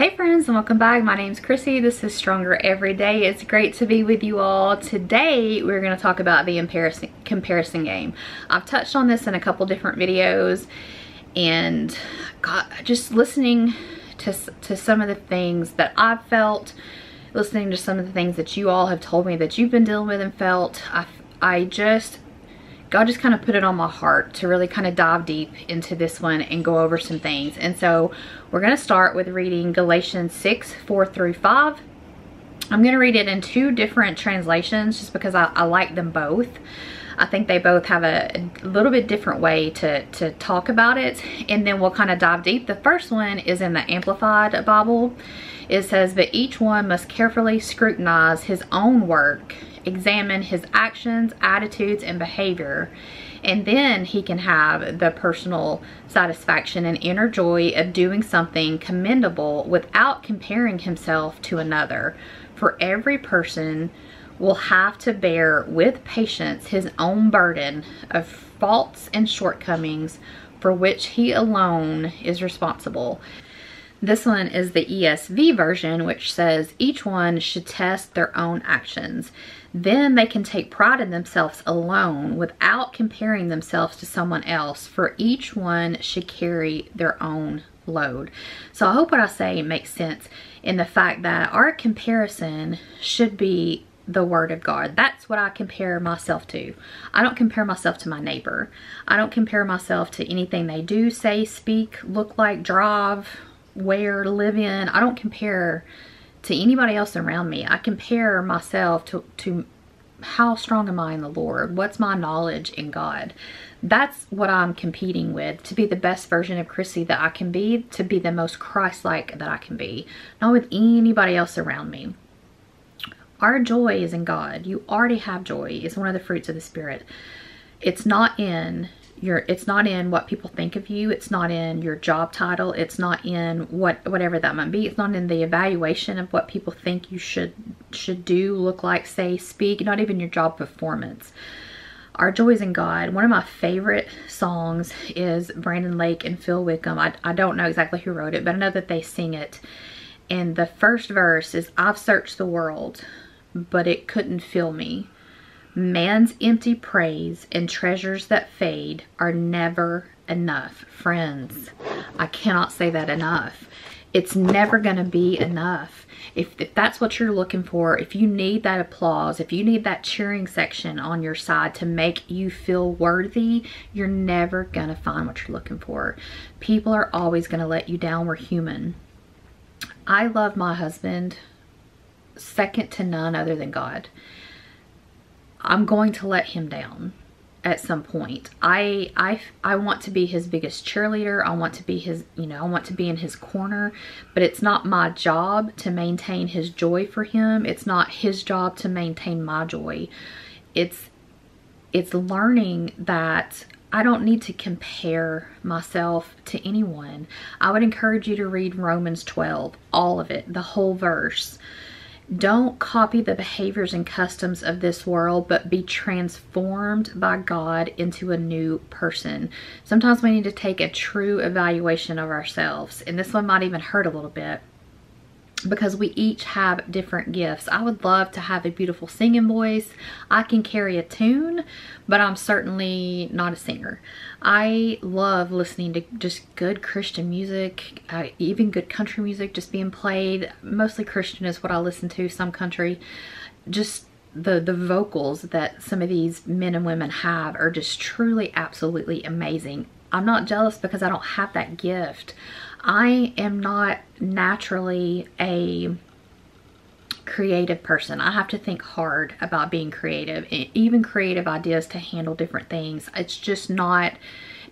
Hey friends and welcome back. My name's Chrissy. This is Stronger Every Day. It's great to be with you all. Today we're going to talk about the comparison, game. I've touched on this in a couple different videos and just listening to, to some of the things that I've felt, listening to some of the things that you all have told me that you've been dealing with and felt, I, I just God just kind of put it on my heart to really kind of dive deep into this one and go over some things. And so we're going to start with reading Galatians 6, 4 through 5. I'm going to read it in two different translations just because I, I like them both. I think they both have a, a, little bit different way to, to talk about it. And then we'll kind of dive deep. The first one is in the Amplified Bible. It says, but each one must carefully scrutinize his own work examine his actions, attitudes, and behavior. And then he can have the personal satisfaction and inner joy of doing something commendable without comparing himself to another. For every person will have to bear with patience his own burden of faults and shortcomings for which he alone is responsible. This one is the ESV version, which says each one should test their own actions. Then they can take pride in themselves alone without comparing themselves to someone else, for each one should carry their own load. So I hope what I say makes sense in the fact that our comparison should be the word of God. That's what I compare myself to. I don't compare myself to my neighbor. I don't compare myself to anything they do, say, speak, look like, drive, wear, live in. I don't compare to anybody else around me. I compare myself to, to how strong am I in the Lord? What's my knowledge in God? That's what I'm competing with to be the best version of Chrissy that I can be, to be the most Christ-like that I can be, not with anybody else around me. Our joy is in God. You already have joy. It's one of the fruits of the Spirit. It's not in your it's not in what people think of you it's not in your job title it's not in what whatever that might be it's not in the evaluation of what people think you should should do look like say speak not even your job performance our joy is in God. One of my favorite songs is Brandon Lake and Phil Wickham. I, I don't know exactly who wrote it, but I know that they sing it. And the first verse is, I've searched the world, but it couldn't fill me. Man's empty praise and treasures that fade are never enough. Friends, I cannot say that enough. It's never going to be enough. If, if that's what you're looking for, if you need that applause, if you need that cheering section on your side to make you feel worthy, you're never going to find what you're looking for. People are always going to let you down. We're human. I love my husband second to none other than God. I'm going to let him down at some point. I I I want to be his biggest cheerleader. I want to be his, you know, I want to be in his corner, but it's not my job to maintain his joy for him. It's not his job to maintain my joy. It's it's learning that I don't need to compare myself to anyone. I would encourage you to read Romans 12, all of it, the whole verse. Don't copy the behaviors and customs of this world, but be transformed by God into a new person. Sometimes we need to take a true evaluation of ourselves, and this one might even hurt a little bit because we each have different gifts. I would love to have a beautiful singing voice. I can carry a tune, but I'm certainly not a singer. I love listening to just good Christian music, uh, even good country music just being played. Mostly Christian is what I listen to, some country. Just the the vocals that some of these men and women have are just truly absolutely amazing. I'm not jealous because I don't have that gift. I am not naturally a creative person. I have to think hard about being creative, even creative ideas to handle different things. It's just not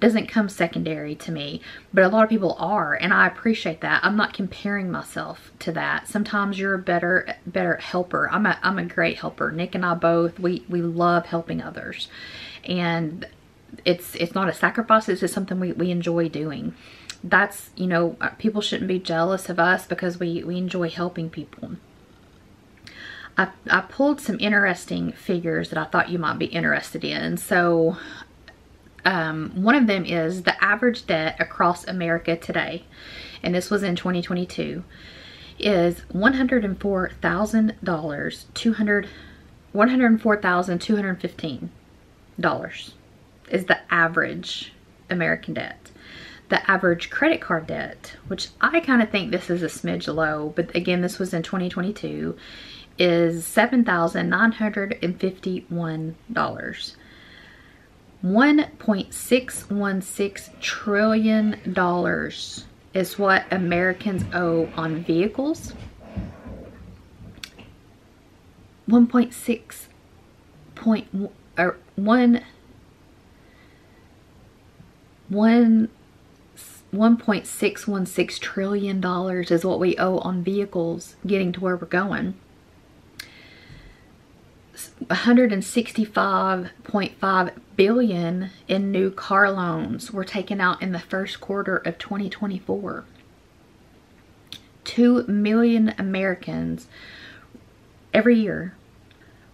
doesn't come secondary to me but a lot of people are and I appreciate that. I'm not comparing myself to that. Sometimes you're a better better helper. I'm a, I'm a great helper. Nick and I both we we love helping others and it's it's not a sacrifice. It's just something we, we enjoy doing that's, you know, uh, people shouldn't be jealous of us because we, we enjoy helping people. I, I pulled some interesting figures that I thought you might be interested in. So um, one of them is the average debt across America today and this was in 2022, is $104,000, 200 $104,215 is the average American debt. The average credit card debt, which I kind of think this is a smidge low, but again, this was in 2022, is $7,951. $1.616 trillion is what Americans owe on vehicles. 1.6 point or one one 1.616 trillion dollars is what we owe on vehicles getting to where we're going 165.5 billion in new car loans were taken out in the first quarter of 2024 2 million Americans every year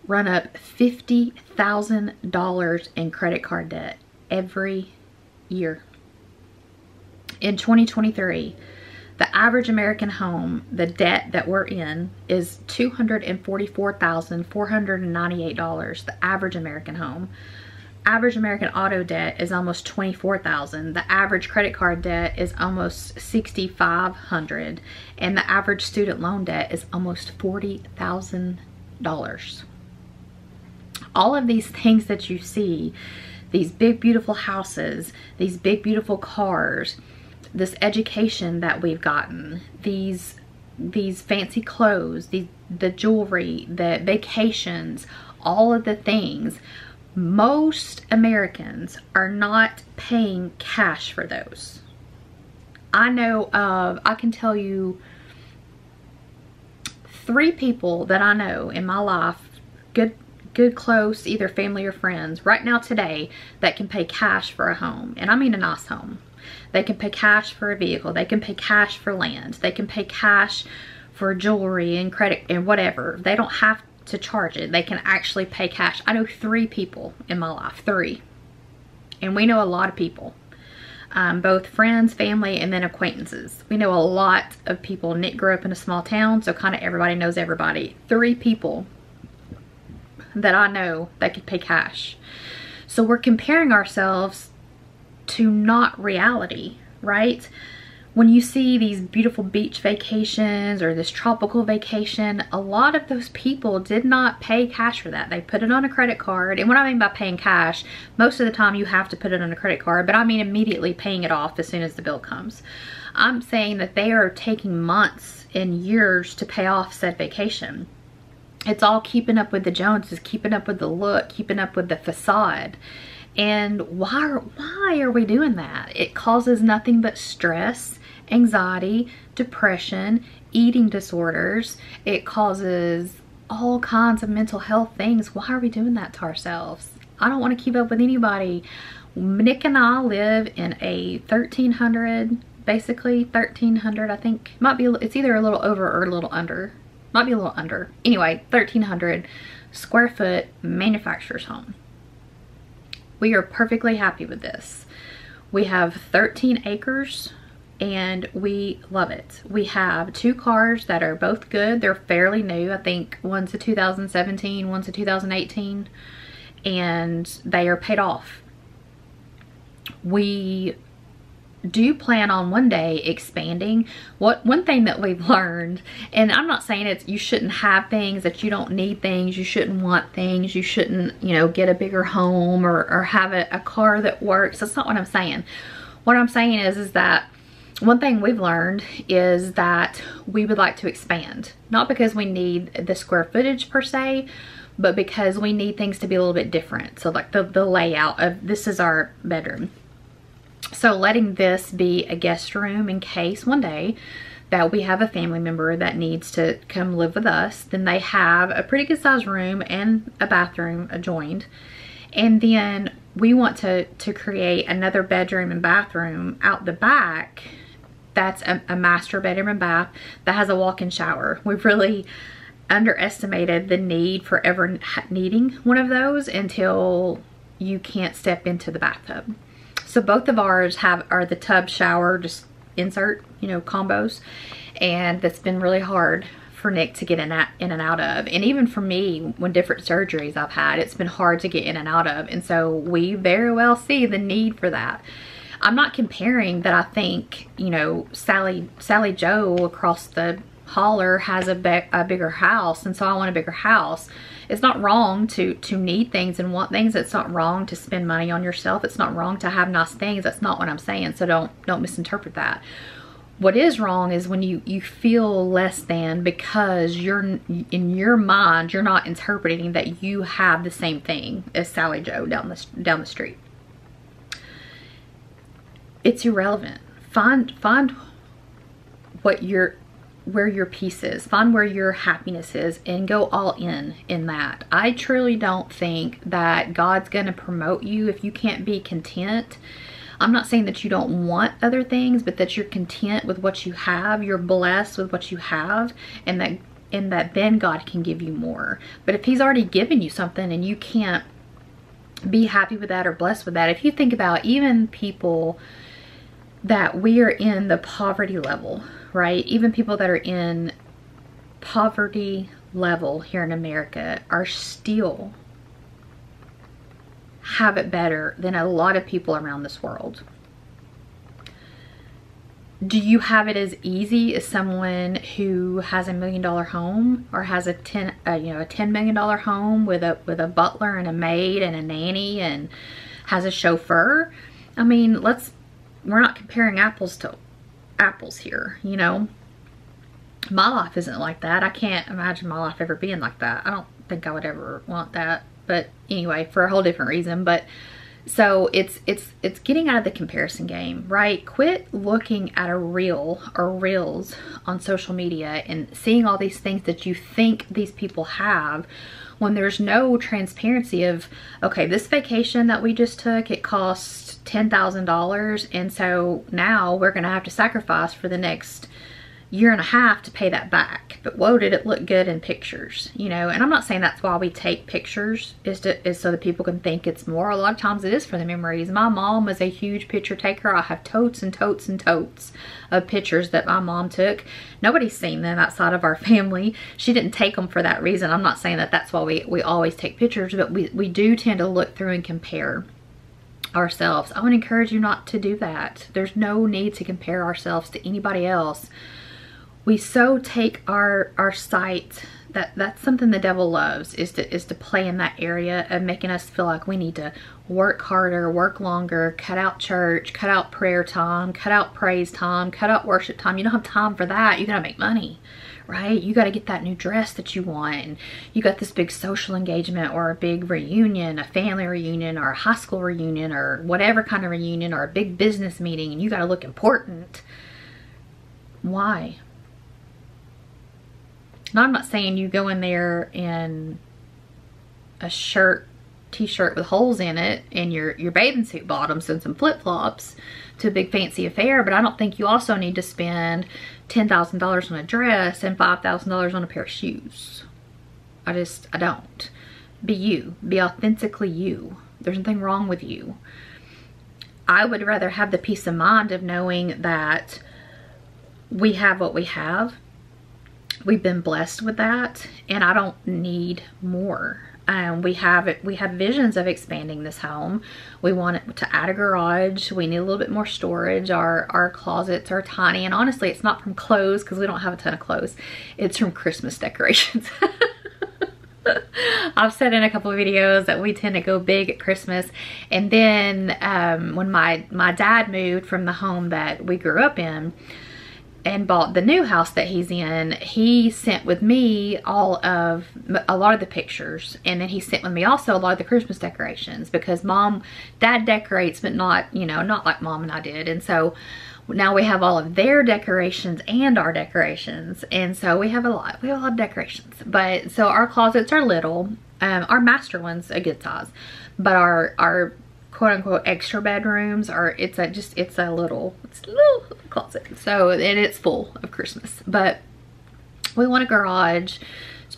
run up $50,000 in credit card debt every year. In 2023, the average American home, the debt that we're in is $244,498, the average American home. Average American auto debt is almost 24,000. The average credit card debt is almost 6,500 and the average student loan debt is almost $40,000 all of these things that you see, these big beautiful houses, these big beautiful cars, this education that we've gotten, these these fancy clothes, the the jewelry, the vacations, all of the things, most Americans are not paying cash for those. I know of, I can tell you three people that I know in my life, good good close either family or friends right now today that can pay cash for a home. And I mean a nice home. They can pay cash for a vehicle. They can pay cash for land. They can pay cash for jewelry and credit and whatever. They don't have to charge it. They can actually pay cash. I know three people in my life. Three. And we know a lot of people. Um, both friends, family, and then acquaintances. We know a lot of people. Nick grew up in a small town, so kind of everybody knows everybody. Three people that I know that could pay cash. So we're comparing ourselves to not reality, right? When you see these beautiful beach vacations or this tropical vacation, a lot of those people did not pay cash for that. They put it on a credit card. And what I mean by paying cash, most of the time you have to put it on a credit card, but I mean immediately paying it off as soon as the bill comes. I'm saying that they are taking months and years to pay off said vacation it's all keeping up with the Joneses, keeping up with the look, keeping up with the facade. And why are, why are we doing that? It causes nothing but stress, anxiety, depression, eating disorders. It causes all kinds of mental health things. Why are we doing that to ourselves? I don't want to keep up with anybody. Nick and I live in a 1300, basically 1300, I think. Might be, it's either a little over or a little under might be a little under. Anyway, 1,300 square foot manufacturer's home. We are perfectly happy with this. We have 13 acres and we love it. We have two cars that are both good. They're fairly new. I think one's a 2017, one's a 2018, and they are paid off. We do plan on one day expanding? What one thing that we've learned and i'm not saying it's you shouldn't have things that you don't need things you shouldn't want things you shouldn't you know get a bigger home or, or have a, a car that works. That's not what i'm saying. What i'm saying is is that one thing we've learned is that we would like to expand. Not because we need the square footage per se but because we need things to be a little bit different. So like the, the layout of this is our bedroom so letting this be a guest room in case one day that we have a family member that needs to come live with us, then they have a pretty good sized room and a bathroom adjoined. And then we want to, to create another bedroom and bathroom out the back that's a, a master bedroom and bath that has a walk-in shower. We've really underestimated the need for ever needing one of those until you can't step into the bathtub. So both of ours have are the tub shower, just insert, you know, combos. And that's been really hard for Nick to get in, in and out of. And even for me, when different surgeries I've had, it's been hard to get in and out of. And so we very well see the need for that. I'm not comparing that I think, you know, Sally, Sally Joe across the holler has a, a bigger house and so I want a bigger house. It's not wrong to, to need things and want things. It's not wrong to spend money on yourself. It's not wrong to have nice things. That's not what I'm saying. So don't, don't misinterpret that what is wrong is when you you feel less than because you're in your mind you're not interpreting that you have the same thing as Sally Joe down the down the street it's irrelevant find find what your where your peace is find where your happiness is and go all in in that i truly don't think that god's going to promote you if you can't be content I'm not saying that you don't want other things, but that you're content with what you have, you're blessed with what you have, and that and that then God can give you more. But if he's already given you something and you can't be happy with that or blessed with that, if you think about even people that we are in the poverty level, right? Even people that are in poverty level here in America are still have it better than a lot of people around this world. Do you have it as easy as someone who has a million dollar home or has a 10 uh, you know a 10 million dollar home with a with a butler and a maid and a nanny and has a chauffeur? I mean, let's we're not comparing apples to apples here, you know. My life isn't like that. I can't imagine my life ever being like that. I don't think I would ever want that but anyway, for a whole different reason. But so it's it's it's getting out of the comparison game, right? Quit looking at a reel or reels on social media and seeing all these things that you think these people have when there's no transparency of okay, this vacation that we just took, it cost $10,000 and so now we're going to have to sacrifice for the next year and a half to pay that back. But whoa, did it look good in pictures, you know? And I'm not saying that's why we take pictures is, to, is so that people can think it's more. A lot of times it is for the memories. My mom was a huge picture taker. I have totes and totes and totes of pictures that my mom took. Nobody's seen them outside of our family. She didn't take them for that reason. I'm not saying that that's why we, we always take pictures, but we, we do tend to look through and compare ourselves. I would encourage you not to do that. There's no need to compare ourselves to anybody else we so take our our sight that that's something the devil loves is to is to play in that area of making us feel like we need to work harder work longer cut out church cut out prayer time cut out praise time cut out worship time. You don't have time for that. You gotta make money right? You got to get that new dress that you want. You got this big social engagement or a big reunion a family reunion or a high school reunion or whatever kind of reunion or a big business meeting and you got to look important. Why now, I'm not saying you go in there in a shirt, t-shirt with holes in it and your, your bathing suit bottoms and some flip-flops to a big fancy affair, but I don't think you also need to spend $10,000 on a dress and $5,000 on a pair of shoes. I just, I don't. Be you. Be authentically you. There's nothing wrong with you. I would rather have the peace of mind of knowing that we have what we have we've been blessed with that and I don't need more. Um, we have we have visions of expanding this home. We want it to add a garage. We need a little bit more storage. Our our closets are tiny, and honestly, it's not from clothes because we don't have a ton of clothes. It's from Christmas decorations. I've said in a couple of videos that we tend to go big at Christmas, and then um, when my my dad moved from the home that we grew up in and bought the new house that he's in, he sent with me all of a lot of the pictures. And then he sent with me also a lot of the Christmas decorations because mom, dad decorates, but not, you know, not like mom and I did. And so now we have all of their decorations and our decorations. And so we have a lot, we have a lot of decorations. But so our closets are little. Um, our master one's a good size, but our, our quote unquote extra bedrooms or it's a just it's a little it's a little closet. So and it's full of christmas. But we want a garage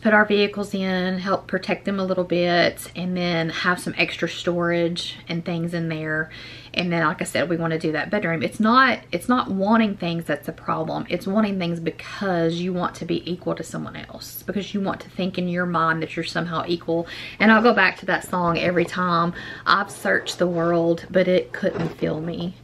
put our vehicles in, help protect them a little bit, and then have some extra storage and things in there. And then, like I said, we want to do that bedroom. It's not, it's not wanting things that's a problem. It's wanting things because you want to be equal to someone else. Because you want to think in your mind that you're somehow equal. And I'll go back to that song every time. I've searched the world, but it couldn't fill me.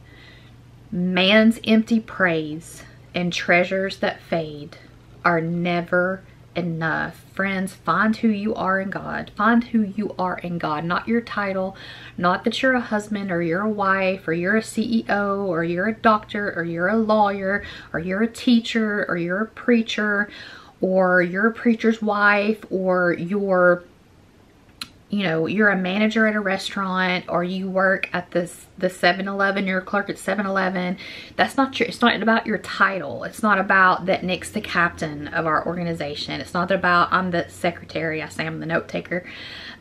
Man's empty praise and treasures that fade are never enough. Friends, find who you are in God. Find who you are in God, not your title, not that you're a husband or you're a wife or you're a CEO or you're a doctor or you're a lawyer or you're a teacher or you're a preacher or you're a preacher's wife or you're you know, you're a manager at a restaurant or you work at this the 7-Eleven, you're a clerk at 7-Eleven. That's not your, it's not about your title. It's not about that Nick's the captain of our organization. It's not about I'm the secretary, I say I'm the note taker.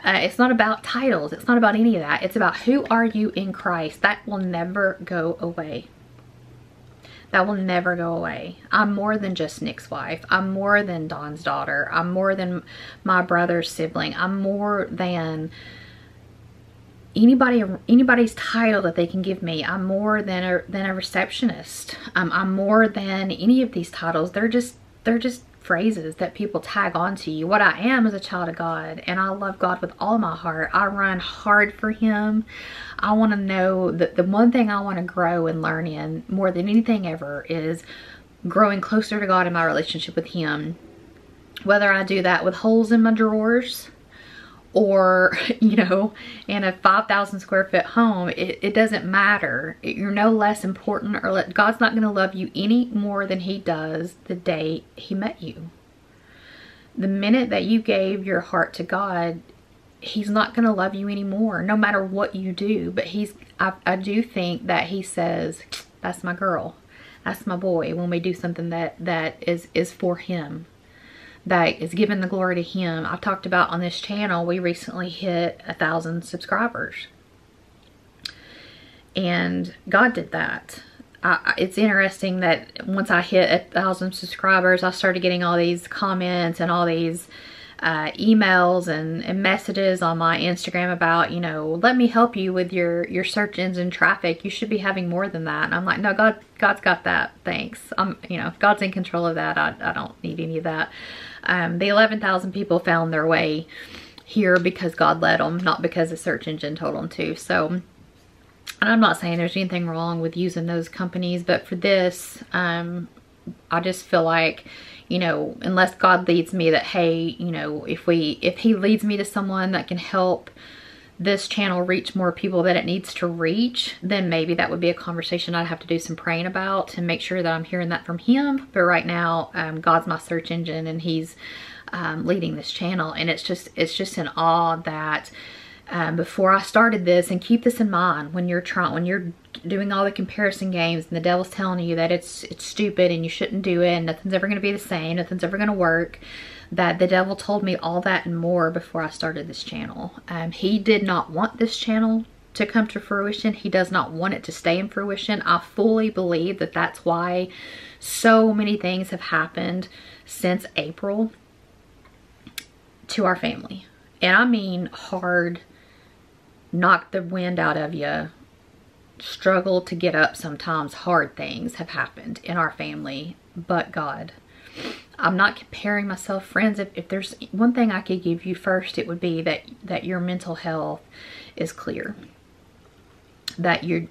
Uh, it's not about titles. It's not about any of that. It's about who are you in Christ. That will never go away. That will never go away. I'm more than just Nick's wife. I'm more than Don's daughter. I'm more than my brother's sibling. I'm more than anybody anybody's title that they can give me. I'm more than a than a receptionist. Um, I'm more than any of these titles. They're just they're just phrases that people tag onto you. What I am is a child of God and I love God with all my heart. I run hard for him. I want to know that the one thing I want to grow and learn in more than anything ever is growing closer to God in my relationship with him. Whether I do that with holes in my drawers or, you know, in a 5,000 square foot home, it, it doesn't matter. It, you're no less important or let, God's not going to love you any more than he does the day he met you. The minute that you gave your heart to God, he's not going to love you anymore, no matter what you do. But he's, I, I do think that he says, that's my girl. That's my boy when we do something that, that is, is for him that is giving the glory to him. I've talked about on this channel, we recently hit a thousand subscribers. And God did that. I, it's interesting that once I hit a thousand subscribers, I started getting all these comments and all these uh, emails and, and, messages on my Instagram about, you know, let me help you with your, your search engine traffic. You should be having more than that. And I'm like, no, God, God's got that. Thanks. I'm, you know, God's in control of that. I, I don't need any of that. Um, the 11,000 people found their way here because God led them, not because the search engine told them to. So, and I'm not saying there's anything wrong with using those companies, but for this, um, I just feel like, you know, unless God leads me that, hey, you know, if we, if he leads me to someone that can help this channel reach more people that it needs to reach, then maybe that would be a conversation I'd have to do some praying about to make sure that I'm hearing that from him. But right now, um, God's my search engine and he's um, leading this channel. And it's just, it's just an awe that um, before I started this, and keep this in mind when you're trying, when you're doing all the comparison games and the devil's telling you that it's, it's stupid and you shouldn't do it and nothing's ever going to be the same, nothing's ever going to work that the devil told me all that and more before I started this channel. Um, he did not want this channel to come to fruition. He does not want it to stay in fruition. I fully believe that that's why so many things have happened since April to our family. And I mean hard, knock the wind out of you, struggle to get up sometimes, hard things have happened in our family, but God. I'm not comparing myself. Friends, if, if there's one thing I could give you first, it would be that, that your mental health is clear. That your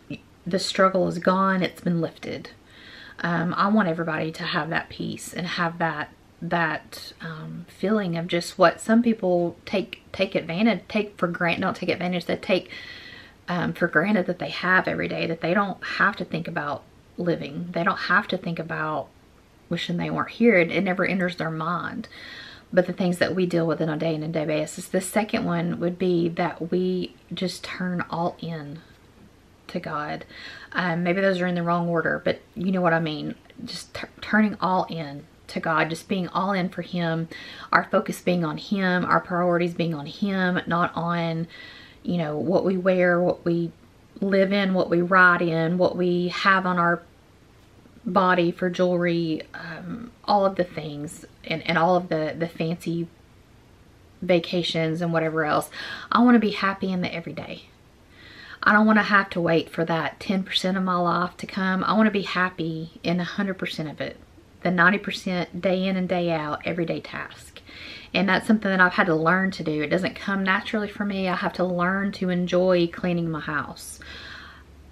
the struggle is gone, it's been lifted. Um, I want everybody to have that peace and have that that um, feeling of just what some people take take advantage, take for granted, not take advantage, that take um, for granted that they have every day, that they don't have to think about living. They don't have to think about wishing they weren't here. It, it never enters their mind. But the things that we deal with on a day in and day basis. The second one would be that we just turn all in to God. Um, maybe those are in the wrong order, but you know what I mean. Just turning all in to God, just being all in for Him, our focus being on Him, our priorities being on Him, not on, you know, what we wear, what we live in, what we ride in, what we have on our body for jewelry, um, all of the things and, and all of the, the fancy vacations and whatever else. I want to be happy in the everyday. I don't want to have to wait for that 10% of my life to come. I want to be happy in 100% of it. The 90% day in and day out, everyday task. And that's something that I've had to learn to do. It doesn't come naturally for me. I have to learn to enjoy cleaning my house.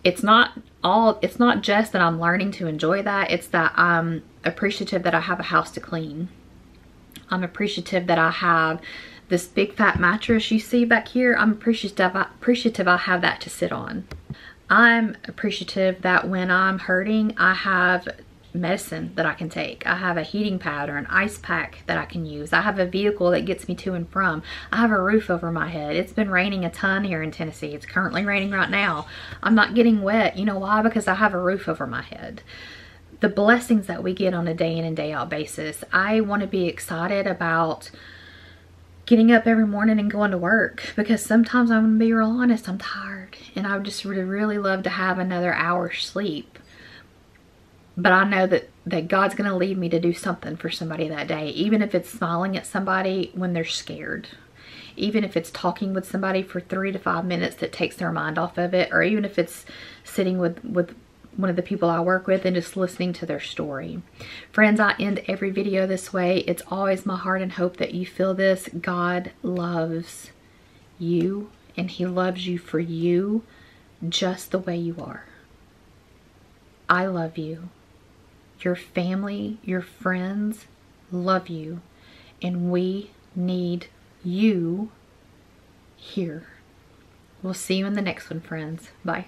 It's not all, it's not just that I'm learning to enjoy that. It's that I'm appreciative that I have a house to clean. I'm appreciative that I have this big fat mattress you see back here, I'm appreciative, appreciative I have that to sit on. I'm appreciative that when I'm hurting, I have medicine that I can take. I have a heating pad or an ice pack that I can use. I have a vehicle that gets me to and from. I have a roof over my head. It's been raining a ton here in Tennessee. It's currently raining right now. I'm not getting wet. You know why? Because I have a roof over my head. The blessings that we get on a day in and day out basis. I want to be excited about getting up every morning and going to work because sometimes I'm gonna be real honest, I'm tired and I would just really, really love to have another hour's sleep. But I know that, that God's gonna lead me to do something for somebody that day, even if it's smiling at somebody when they're scared. Even if it's talking with somebody for three to five minutes that takes their mind off of it, or even if it's sitting with, with one of the people I work with and just listening to their story. Friends, I end every video this way. It's always my heart and hope that you feel this. God loves you and he loves you for you just the way you are. I love you. Your family, your friends love you and we need you here. We'll see you in the next one, friends. Bye.